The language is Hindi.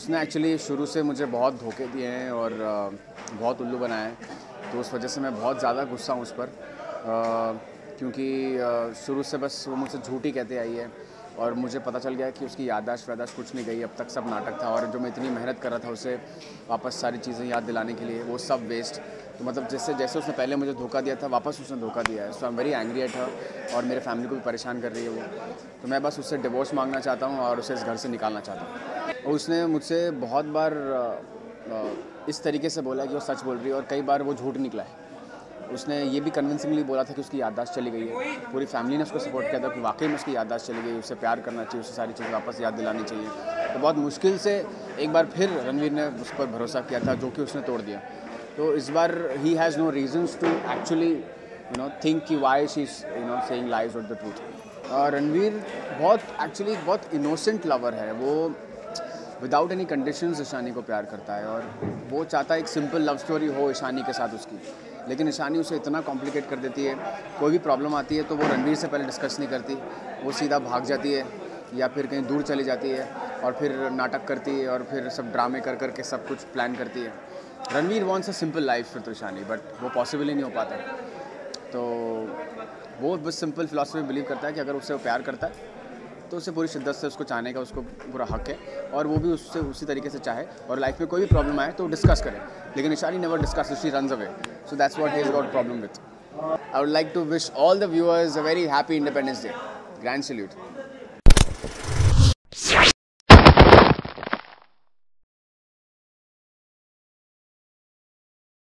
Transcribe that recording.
उसने एक्चुअली शुरू से मुझे बहुत धोखे दिए हैं और बहुत उल्लू बनाए हैं। तो उस वजह से मैं बहुत ज़्यादा गुस्सा हूँ उस पर। क्योंकि शुरू से बस वो मुझसे झूठ कहते आई है और मुझे पता चल गया कि उसकी यादाश्त वादाश्त कुछ नहीं गई। अब तक सब नाटक था और जो मैं इतनी मेहनत कर रहा था उसे वापस सारी चीज़ें याद दिलाने के लिए, वो सब वेस्ट तो मतलब जैसे जैसे उसने पहले मुझे धोखा दिया था, वापस उसने धोखा दिया है। So I am very angry at her और मेरे फैमिली को भी परेशान कर रही है वो। तो मैं बस उससे डिवोर्स मांगना चाहता हूँ और उसे इस घर से निकालना चाहता हूँ। और उसने मुझसे बहुत बार इस तरीके से बोला कि वो सच बोल रही है और कई बार वो झूठ निकला है। उसने ये भी कन्विंसिंगली बोला था कि उसकी याददाश्त चली गई है। पूरी फैमिली ने उसको सपोर्ट किया था कि वाकई में उसकी याददाश्त चली गई उसे प्यार करना चाहिए, उसे सारी चीज़ें वापस याद दिलानी चाहिए। तो बहुत मुश्किल से एक बार फिर रणवीर ने उस पर भरोसा किया था, जो कि उसने तोड़ दिया। तो इस बार ही has no reasons to actually you know think कि why she you know saying lies the truth Ranveer बहुत एक्चुअली बहुत इनोसेंट लवर है। वो विदाउट एनी कंडीशंस ईशानी को प्यार करता है और वो चाहता है एक सिंपल लव स्टोरी हो ईशानी के साथ उसकी। लेकिन ईशानी उसे इतना कॉम्प्लिकेट कर देती है, कोई भी प्रॉब्लम आती है तो वो रणवीर से पहले डिस्कस नहीं करती, वो सीधा भाग जाती है या फिर कहीं दूर चली जाती है और फिर नाटक करती है और फिर सब ड्रामे कर करके सब कुछ प्लान करती है। Ranveer wants a simple life फिर तो ईशानी बट वो पॉसिबल ही नहीं हो पाता। तो वो बस सिंपल फिलासफी बिलीव करता है कि अगर उससे वो प्यार करता है तो उसे पूरी शिद्दत से उसको चाहने का उसको पूरा हक है और वो भी उससे उसी तरीके से चाहे और लाइफ में कोई भी प्रॉब्लम आए तो डिस्कस करें। लेकिन Ishari never discuss she run away so that's what he got problem with I would like to wish all the viewers a very happy Independence Day grand salute